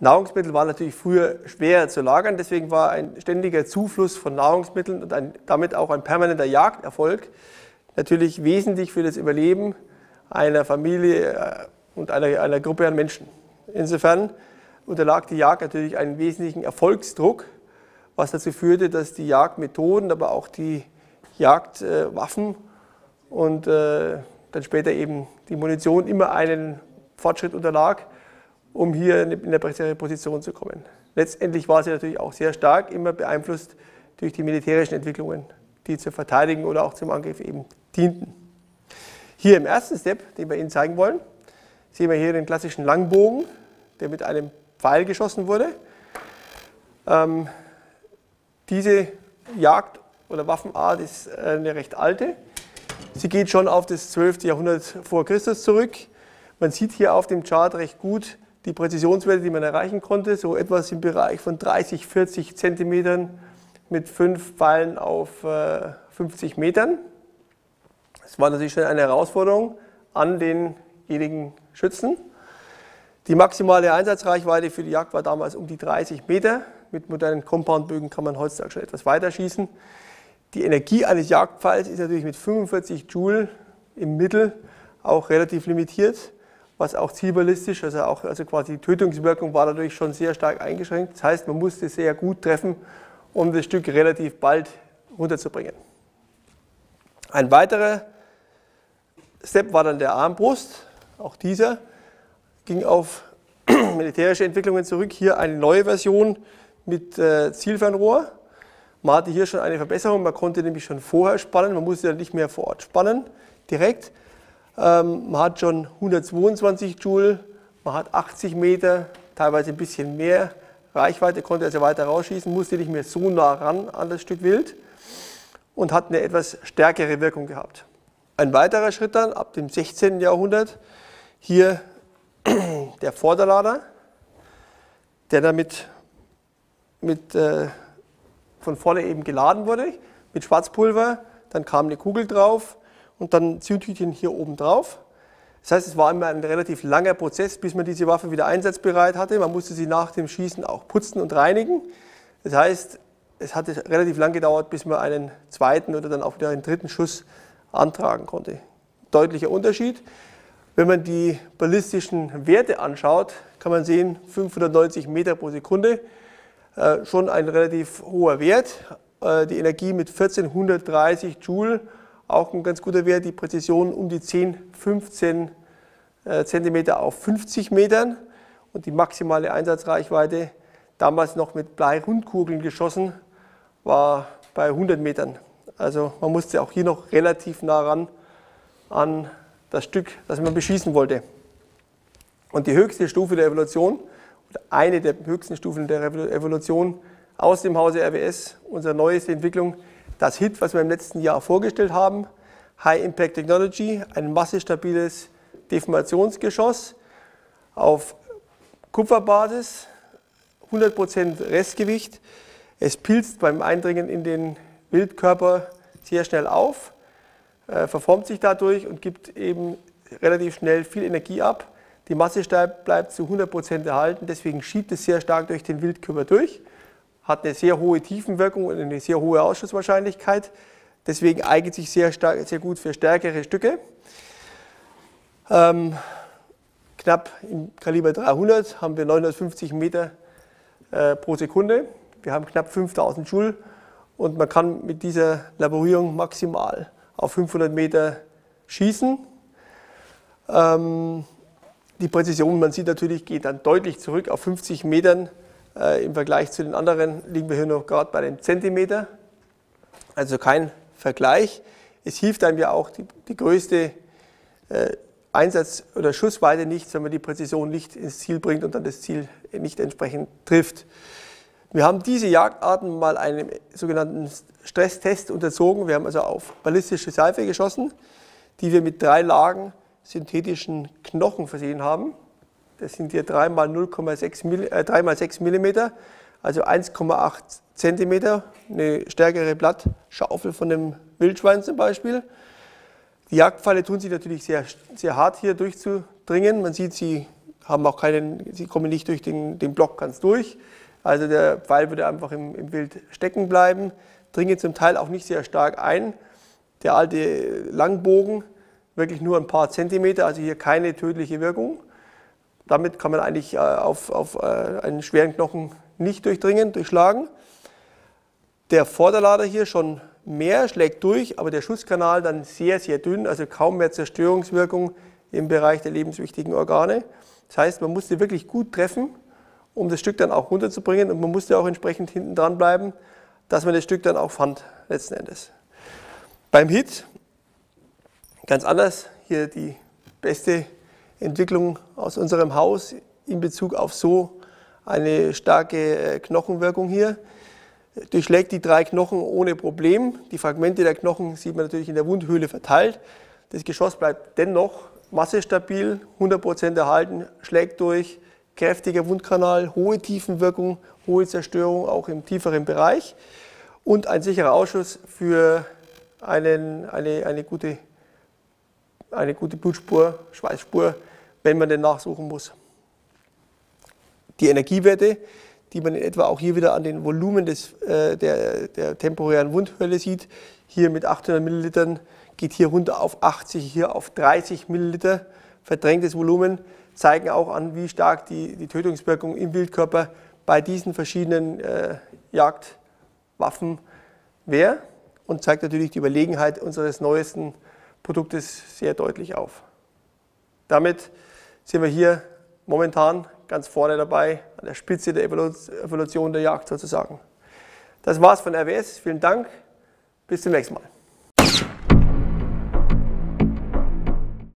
Nahrungsmittel waren natürlich früher schwer zu lagern, deswegen war ein ständiger Zufluss von Nahrungsmitteln und ein, damit auch ein permanenter Jagderfolg natürlich wesentlich für das Überleben einer Familie äh, und einer, einer Gruppe an Menschen. Insofern unterlag die Jagd natürlich einem wesentlichen Erfolgsdruck, was dazu führte, dass die Jagdmethoden, aber auch die Jagdwaffen und äh, dann später eben die Munition immer einen Fortschritt unterlag, um hier in eine bessere Position zu kommen. Letztendlich war sie natürlich auch sehr stark immer beeinflusst durch die militärischen Entwicklungen, die zur Verteidigung oder auch zum Angriff eben dienten. Hier im ersten Step, den wir Ihnen zeigen wollen, sehen wir hier den klassischen Langbogen, der mit einem Pfeil geschossen wurde. Ähm, diese Jagd- oder Waffenart ist eine recht alte. Sie geht schon auf das 12. Jahrhundert vor Christus zurück. Man sieht hier auf dem Chart recht gut die Präzisionswerte, die man erreichen konnte, so etwas im Bereich von 30, 40 Zentimetern mit fünf Pfeilen auf 50 äh, Metern. Das war natürlich schon eine Herausforderung an denjenigen Schützen. Die maximale Einsatzreichweite für die Jagd war damals um die 30 Meter. Mit modernen Compoundbögen kann man heutzutage schon etwas weiter schießen. Die Energie eines Jagdpfeils ist natürlich mit 45 Joule im Mittel auch relativ limitiert, was auch zielballistisch, also auch also quasi die Tötungswirkung war dadurch schon sehr stark eingeschränkt. Das heißt, man musste sehr gut treffen, um das Stück relativ bald runterzubringen. Ein weiterer Step war dann der Armbrust. Auch dieser ging auf militärische Entwicklungen zurück. Hier eine neue Version mit äh, Zielfernrohr. Man hatte hier schon eine Verbesserung, man konnte nämlich schon vorher spannen, man musste ja nicht mehr vor Ort spannen, direkt. Ähm, man hat schon 122 Joule, man hat 80 Meter, teilweise ein bisschen mehr Reichweite, konnte also weiter rausschießen, musste nicht mehr so nah ran an das Stück Wild und hat eine etwas stärkere Wirkung gehabt. Ein weiterer Schritt dann ab dem 16. Jahrhundert, hier der Vorderlader, der damit mit äh, von vorne eben geladen wurde mit Schwarzpulver, dann kam eine Kugel drauf und dann Zündhütchen hier oben drauf. Das heißt, es war immer ein relativ langer Prozess, bis man diese Waffe wieder einsatzbereit hatte. Man musste sie nach dem Schießen auch putzen und reinigen. Das heißt, es hatte relativ lang gedauert, bis man einen zweiten oder dann auch wieder einen dritten Schuss antragen konnte. Deutlicher Unterschied. Wenn man die ballistischen Werte anschaut, kann man sehen, 590 Meter pro Sekunde äh, schon ein relativ hoher Wert. Äh, die Energie mit 1430 Joule, auch ein ganz guter Wert. Die Präzision um die 10, 15 äh, Zentimeter auf 50 Metern und die maximale Einsatzreichweite, damals noch mit Bleirundkugeln geschossen, war bei 100 Metern. Also man musste auch hier noch relativ nah ran an das Stück, das man beschießen wollte. Und die höchste Stufe der Evolution eine der höchsten Stufen der Evolution aus dem Hause RWS, unsere neueste Entwicklung, das HIT, was wir im letzten Jahr vorgestellt haben, High Impact Technology, ein massestabiles Deformationsgeschoss auf Kupferbasis, 100% Restgewicht. Es pilzt beim Eindringen in den Wildkörper sehr schnell auf, äh, verformt sich dadurch und gibt eben relativ schnell viel Energie ab. Die Masse bleibt zu 100% erhalten, deswegen schiebt es sehr stark durch den Wildkörper durch, hat eine sehr hohe Tiefenwirkung und eine sehr hohe Ausschusswahrscheinlichkeit. Deswegen eignet sich sehr, stark, sehr gut für stärkere Stücke. Ähm, knapp im Kaliber 300 haben wir 950 Meter äh, pro Sekunde. Wir haben knapp 5000 Joule und man kann mit dieser Laborierung maximal auf 500 Meter schießen. Ähm, die Präzision, man sieht natürlich, geht dann deutlich zurück auf 50 Metern. Äh, Im Vergleich zu den anderen liegen wir hier noch gerade bei den Zentimeter. Also kein Vergleich. Es hilft einem ja auch die, die größte äh, Einsatz- oder Schussweite nicht, wenn man die Präzision nicht ins Ziel bringt und dann das Ziel nicht entsprechend trifft. Wir haben diese Jagdarten mal einem sogenannten Stresstest unterzogen. Wir haben also auf ballistische Seife geschossen, die wir mit drei Lagen synthetischen Knochen versehen haben. Das sind hier 3 mal 0,6 äh, 3 mal 6 mm, also 1,8 cm, eine stärkere Blattschaufel von einem Wildschwein zum Beispiel. Die Jagdpfeile tun sich natürlich sehr, sehr hart hier durchzudringen. Man sieht, sie haben auch keinen, sie kommen nicht durch den, den Block ganz durch. Also der Pfeil würde einfach im, im Wild stecken bleiben, dringen zum Teil auch nicht sehr stark ein. Der alte Langbogen wirklich nur ein paar Zentimeter, also hier keine tödliche Wirkung. Damit kann man eigentlich äh, auf, auf äh, einen schweren Knochen nicht durchdringen, durchschlagen. Der Vorderlader hier schon mehr, schlägt durch, aber der Schusskanal dann sehr, sehr dünn, also kaum mehr Zerstörungswirkung im Bereich der lebenswichtigen Organe. Das heißt, man musste wirklich gut treffen, um das Stück dann auch runterzubringen und man musste auch entsprechend hinten dran bleiben, dass man das Stück dann auch fand, letzten Endes. Beim Hit ganz anders, hier die beste Entwicklung aus unserem Haus in Bezug auf so eine starke äh, Knochenwirkung hier. Durchschlägt die drei Knochen ohne Problem. Die Fragmente der Knochen sieht man natürlich in der Wundhöhle verteilt. Das Geschoss bleibt dennoch massestabil, 100% erhalten, schlägt durch, kräftiger Wundkanal, hohe Tiefenwirkung, hohe Zerstörung auch im tieferen Bereich und ein sicherer Ausschuss für einen, eine, eine, gute, eine gute Blutspur, Schweißspur, wenn man den nachsuchen muss. Die Energiewerte, die man in etwa auch hier wieder an den Volumen des, äh, der, der temporären Wundhöhle sieht, hier mit 800 Millilitern geht hier runter auf 80, hier auf 30 Milliliter verdrängtes Volumen, zeigen auch an, wie stark die, die Tötungswirkung im Wildkörper bei diesen verschiedenen äh, Jagdwaffen wäre und zeigt natürlich die Überlegenheit unseres neuesten Produktes sehr deutlich auf. Damit sind wir hier momentan ganz vorne dabei, an der Spitze der Evolution der Jagd sozusagen. Das war's von RWS. Vielen Dank. Bis zum nächsten Mal.